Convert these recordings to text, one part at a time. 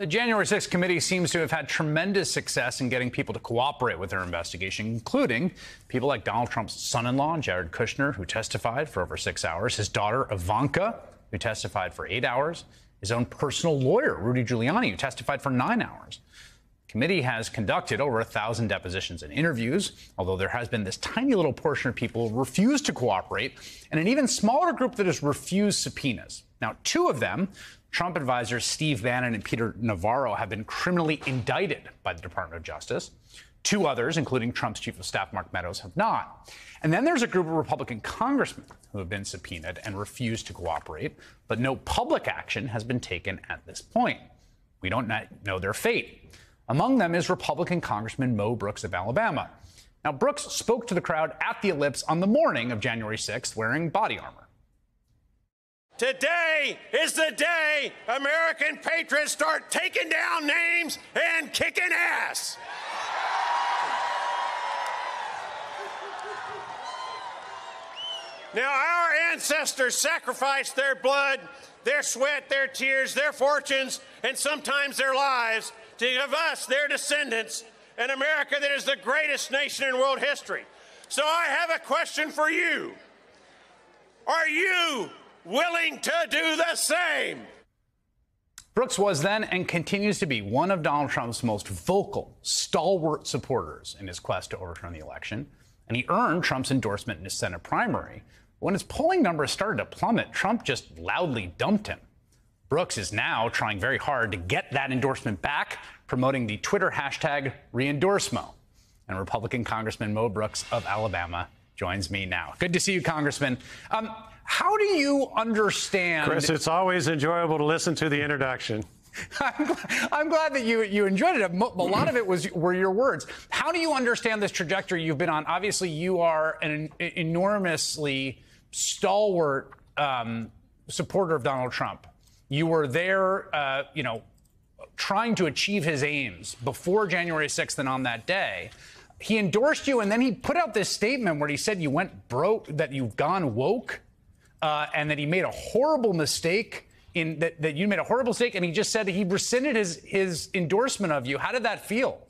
The January 6th committee seems to have had tremendous success in getting people to cooperate with their investigation, including people like Donald Trump's son in law, Jared Kushner, who testified for over six hours, his daughter, Ivanka, who testified for eight hours, his own personal lawyer, Rudy Giuliani, who testified for nine hours. Committee has conducted over a thousand depositions and interviews, although there has been this tiny little portion of people who refuse to cooperate, and an even smaller group that has refused subpoenas. Now, two of them Trump advisors Steve Bannon and Peter Navarro have been criminally indicted by the Department of Justice. Two others, including Trump's chief of staff Mark Meadows, have not. And then there's a group of Republican congressmen who have been subpoenaed and refused to cooperate, but no public action has been taken at this point. We don't know their fate. Among them is Republican Congressman Mo Brooks of Alabama. Now, Brooks spoke to the crowd at the ellipse on the morning of January 6th wearing body armor. Today is the day American patriots start taking down names and kicking ass. Now, our ancestors sacrificed their blood, their sweat, their tears, their fortunes, and sometimes their lives to give us, their descendants, an America that is the greatest nation in world history. So I have a question for you. Are you willing to do the same. Brooks was then and continues to be one of Donald Trump's most vocal, stalwart supporters in his quest to overturn the election, and he earned Trump's endorsement in his Senate primary. When his polling numbers started to plummet, Trump just loudly dumped him. Brooks is now trying very hard to get that endorsement back, promoting the Twitter hashtag reendorsemo. And Republican Congressman Mo Brooks of Alabama joins me now. Good to see you, Congressman. Um, how do you understand? Chris, it's always enjoyable to listen to the introduction. I'm glad, I'm glad, that you you enjoyed it. A lot of it was were your words. How do you understand this trajectory you've been on? Obviously, you are an enormously stalwart um, supporter of Donald Trump. You were there, uh, you know, trying to achieve his aims before January 6th and on that day. He endorsed you, and then he put out this statement where he said you went broke, that you've gone woke uh, and that he made a horrible mistake in that, that you made a horrible mistake, and he just said that he rescinded his his endorsement of you. How did that feel?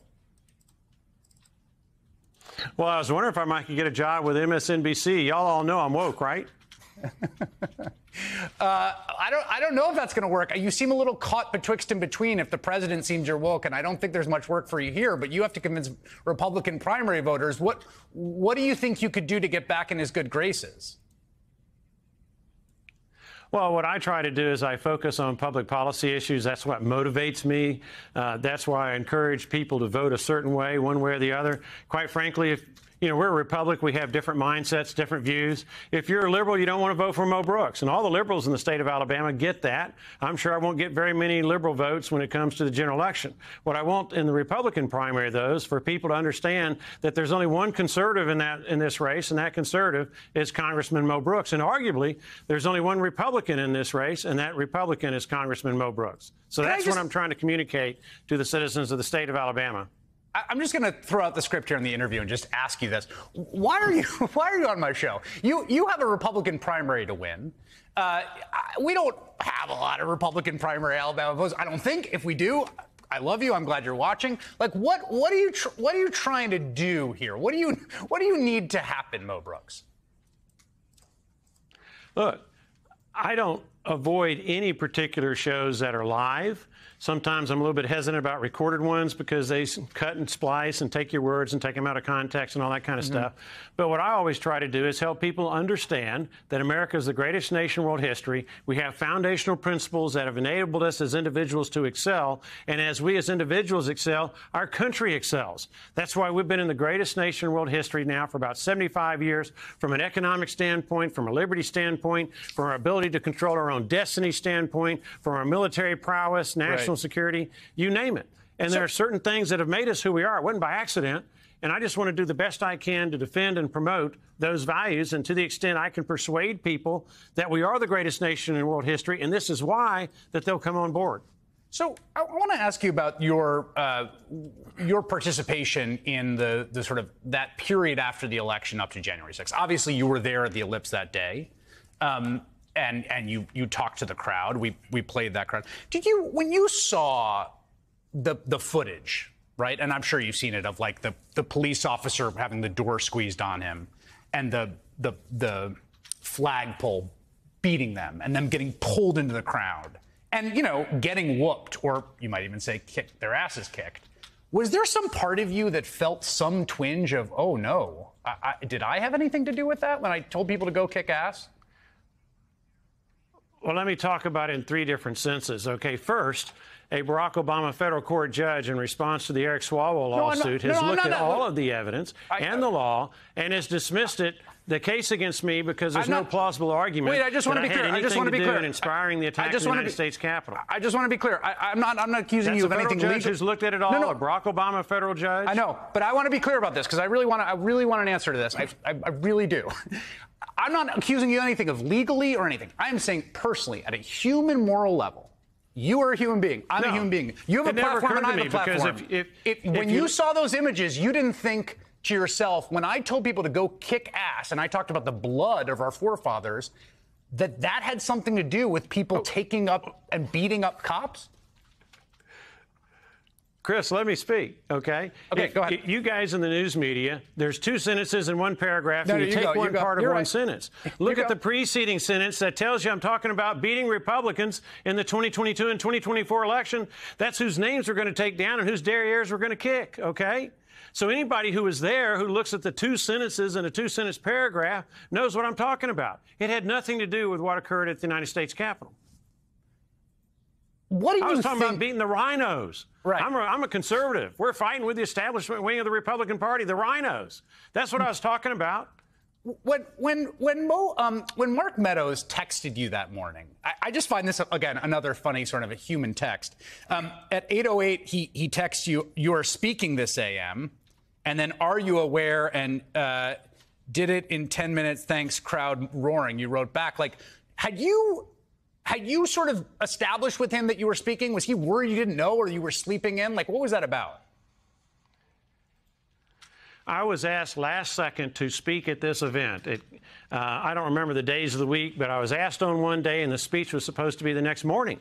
Well, I was wondering if I might get a job with MSNBC. Y'all all know I'm woke, right? uh, I don't. I don't know if that's going to work. You seem a little caught betwixt and between. If the president seems you're woke, and I don't think there's much work for you here. But you have to convince Republican primary voters. What What do you think you could do to get back in his good graces? Well, what I try to do is I focus on public policy issues. That's what motivates me. Uh, that's why I encourage people to vote a certain way, one way or the other. Quite frankly, if you know, we're a republic. We have different mindsets, different views. If you're a liberal, you don't want to vote for Mo Brooks. And all the liberals in the state of Alabama get that. I'm sure I won't get very many liberal votes when it comes to the general election. What I want in the Republican primary, though, is for people to understand that there's only one conservative in that in this race, and that conservative is Congressman Mo Brooks. And arguably, there's only one Republican in this race, and that Republican is Congressman Mo Brooks. So Can that's just... what I'm trying to communicate to the citizens of the state of Alabama. I'm just going to throw out the script here in the interview and just ask you this: Why are you Why are you on my show? You you have a Republican primary to win. Uh, we don't have a lot of Republican primary Alabama votes. I don't think. If we do, I love you. I'm glad you're watching. Like, what what are you tr- what are you trying to do here? What do you what do you need to happen, Mo Brooks? Look, I don't avoid any particular shows that are live. Sometimes I'm a little bit hesitant about recorded ones because they cut and splice and take your words and take them out of context and all that kind of mm-hmm. stuff. But what I always try to do is help people understand that America is the greatest nation in world history. We have foundational principles that have enabled us as individuals to excel. And as we as individuals excel, our country excels. That's why we've been in the greatest nation in world history now for about 75 years from an economic standpoint, from a liberty standpoint, from our ability to control our own destiny standpoint, from our military prowess, national national security, you name it. And so, there are certain things that have made us who we are. It wasn't by accident. And I just want to do the best I can to defend and promote those values. And to the extent I can persuade people that we are the greatest nation in world history, and this is why, that they'll come on board. So I want to ask you about your uh, your participation in the the sort of that period after the election up to January 6th. Obviously, you were there at the ellipse that day. Um, and and you you talked to the crowd. We we played that crowd. Did you when you saw the the footage, right? And I'm sure you've seen it of like the the police officer having the door squeezed on him, and the the the flagpole beating them, and them getting pulled into the crowd, and you know getting whooped, or you might even say kicked their asses kicked. Was there some part of you that felt some twinge of, oh no, I, I, did I have anything to do with that when I told people to go kick ass? Well, let me talk about in three different senses. Okay, first, a Barack Obama federal court judge, in response to the Eric Swalwell lawsuit, no, has no, looked at all of the evidence I, and the law and has dismissed it, the case against me, because there's not, no plausible argument. Wait, I just want to be clear. I just want to be clear. In inspiring the attack I just on the United be, States Capitol. I just want to be clear. I, am not. I'm not accusing That's you of anything judge legal. who's looked at it all. No, no. A Barack Obama federal judge. I know, but I want to be clear about this because I really want to. I really want an answer to this. I, I, I really do. I'm not accusing you of anything of legally or anything. I am saying personally, at a human moral level. You are a human being. I'm No. a human being. You have a platform, and I have a platform. if- if- if when you- you saw those images, you didn't think to yourself, when I told people to go kick ass, and I talked about the blood of our forefathers, that that had something to do with people Oh. taking up and beating up cops? Chris, let me speak, okay? Okay, If- go ahead. You guys in the news media, there's two sentences in one paragraph, No, and you, you take go, you one go. part of You're one right. sentence. You Look at go. the preceding sentence that tells you I'm talking about beating Republicans in the 2022 and 2024 election. That's whose names we're going to take down and whose derrieres we're going to kick, okay? So anybody who was there who looks at the two sentences in a two sentence paragraph knows what I'm talking about. It had nothing to do with what occurred at the United States Capitol. What do I you was talking think? about beating the RINOs. Right. I'm a, I'm a conservative. We're fighting with the establishment wing of the Republican Party, the RINOs. That's what I was talking about. when when when Mo um, when Mark Meadows texted you that morning, I, I just find this again another funny sort of a human text. Um, at 8:08, he he texts you, "You are speaking this AM," and then, "Are you aware?" and uh, did it in 10 minutes. Thanks, crowd roaring. You wrote back like, had you. Had you sort of established with him that you were speaking? Was he worried you didn't know or you were sleeping in? Like, what was that about? I was asked last second to speak at this event. It, uh, I don't remember the days of the week, but I was asked on one day, and the speech was supposed to be the next morning.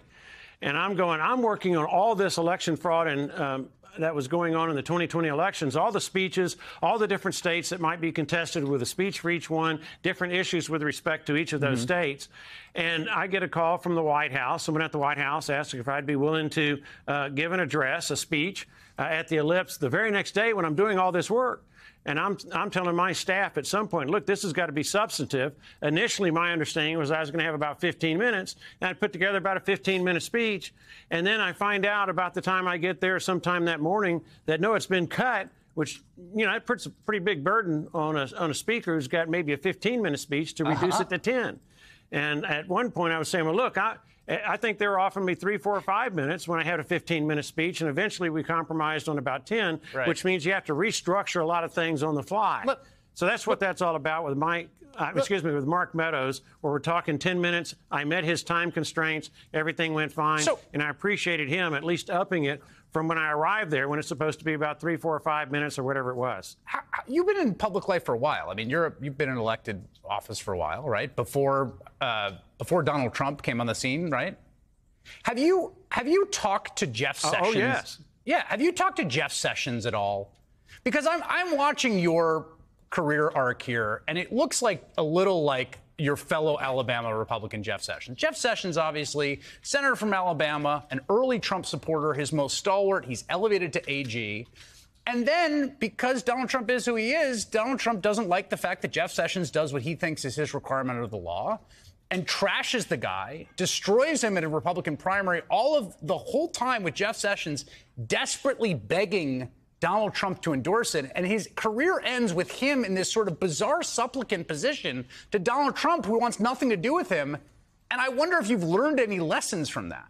And I'm going, I'm working on all this election fraud and um, that was going on in the 2020 elections, all the speeches, all the different states that might be contested with a speech for each one, different issues with respect to each of those states. And I get a call from the White House. Someone at the White House asking if I'd be willing to uh, give an address, a speech uh, at the Ellipse the very next day when I'm doing all this work. And I'm, I'm telling my staff at some point, look, this has got to be substantive. Initially, my understanding was I was going to have about 15 minutes, and I'd put together about a 15 minute speech. And then I find out about the time I get there sometime that morning that no, it's been cut, which, you know, it puts a pretty big burden on a, on a speaker who's got maybe a 15 minute speech to reduce it to 10. And at one point, I was saying, well, look, I, I think they were offering me three, four, five minutes when I had a 15 minute speech. And eventually we compromised on about 10, Right. which means you have to restructure a lot of things on the fly. Look- so that's what that's all about with Mike. Uh, excuse me, with Mark Meadows, where we're talking 10 minutes. I met his time constraints. Everything went fine. So- and I appreciated him at least upping it from when I arrived there, when it's supposed to be about three, four, five minutes or whatever it was. how, how- you've been in public life for a while. I mean, you're you've been in elected office for a while, right? Before uh, before Donald Trump came on the scene, right? Have you have you talked to Jeff Sessions? oh, Sessions? yes. Yeah. Have you talked to Jeff Sessions at all? Because I'm I'm watching your career arc here, and it looks like a little like your fellow Alabama Republican Jeff Sessions. Jeff Sessions, obviously, senator from Alabama, an early Trump supporter, his most stalwart. He's elevated to AG. And then, because Donald Trump is who he is, Donald Trump doesn't like the fact that Jeff Sessions does what he thinks is his requirement of the law and trashes the guy, destroys him in a Republican primary, all of the whole time with Jeff Sessions desperately begging Donald Trump to endorse it. And his career ends with him in this sort of bizarre supplicant position to Donald Trump, who wants nothing to do with him. And I wonder if you've learned any lessons from that.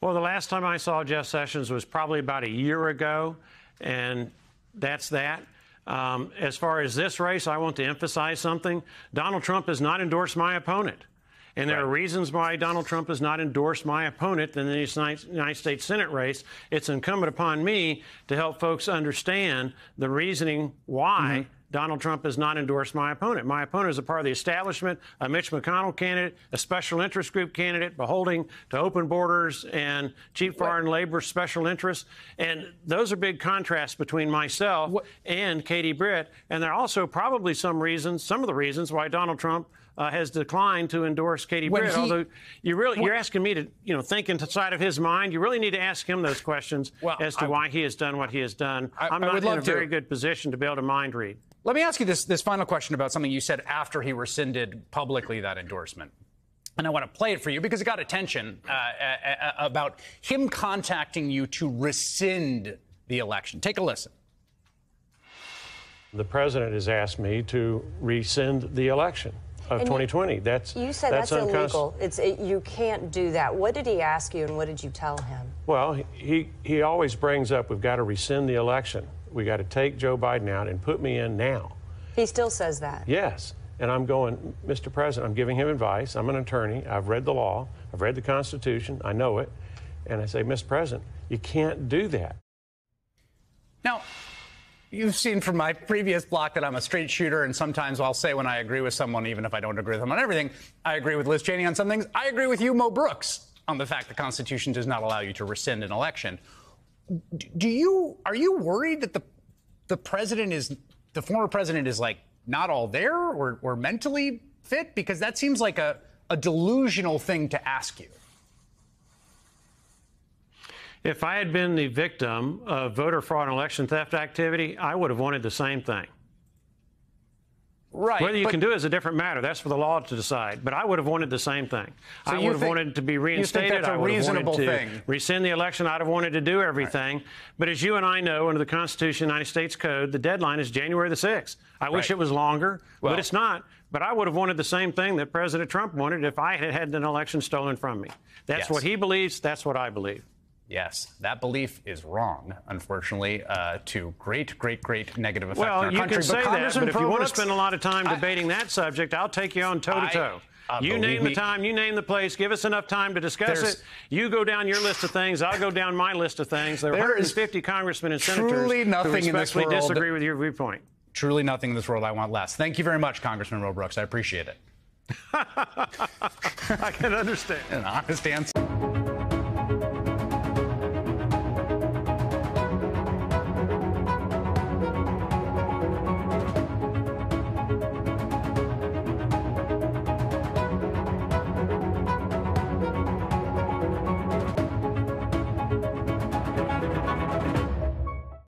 Well, the last time I saw Jeff Sessions was probably about a year ago, and that's that. Um, as far as this race, I want to emphasize something. Donald Trump has not endorsed my opponent. And there are reasons why Donald Trump has not endorsed my opponent in the United States Senate race. It's incumbent upon me to help folks understand the reasoning why Donald Trump has not endorsed my opponent. My opponent is a part of the establishment, a Mitch McConnell candidate, a special interest group candidate, beholding to open borders and cheap foreign labor special interests. And those are big contrasts between myself what? and Katie Britt. And there are also probably some reasons, some of the reasons why Donald Trump uh, has declined to endorse Katie when Britt. He, although you really you're asking me to you know think inside of his mind, you really need to ask him those questions well, as to I, why he has done what he has done. I, am not in a very good position to be able to mind read. Let me ask you this this final question about something you said after he rescinded publicly that endorsement. And I want to play it for you because it got attention uh, uh, uh about him contacting you to rescind the election. Take a listen. The president has asked me to rescind the election of and 2020. You, that's you said that's, that's illegal. It's it, you can't do that. What did he ask you, and what did you tell him? Well, he he always brings up we've got to rescind the election. We got to take Joe Biden out and put me in now. He still says that. Yes. And I'm going, Mr. President, I'm giving him advice. I'm an attorney. I've read the law. I've read the Constitution. I know it. And I say, Mr. President, you can't do that. Now, You've seen from my previous block that I'm a straight shooter, and sometimes I'll say when I agree with someone, even if I don't agree with them on everything, I agree with Liz Cheney on some things. I agree with you, Mo Brooks, on the fact the Constitution does not allow you to rescind an election. Do you are you worried that the the president is the former president is like not all there or, or mentally fit? Because that seems like a, a delusional thing to ask you. If I had been the victim of voter fraud and election theft activity, I would have wanted the same thing. Right. Whether you can do it is a different matter. That's for the law to decide. But I would have wanted the same thing. So I would have wanted to be reinstated. I would have wanted to thing. rescind the election. I'd have wanted to do everything. Right. But as you and I know, under the Constitution, United States Code, the deadline is January the 6th. I right. wish it was longer, well, but it's not. But I would have wanted the same thing that President Trump wanted if I had had an election stolen from me. That's yes. what he believes. That's what I believe. Yes, that belief is wrong, unfortunately, uh, to great, great, great negative effect well, in our you country. Can say that, but if you want to spend a lot of time debating I, that subject, I'll take you on toe to toe. You name me, the time, you name the place. Give us enough time to discuss it. You go down your list of things. I'll go down my list of things. There are 150 congressmen and senators truly nothing who respectfully disagree with your viewpoint. Truly nothing in this world I want less. Thank you very much, Congressman Mo Brooks. I appreciate it. I can understand. An honest answer.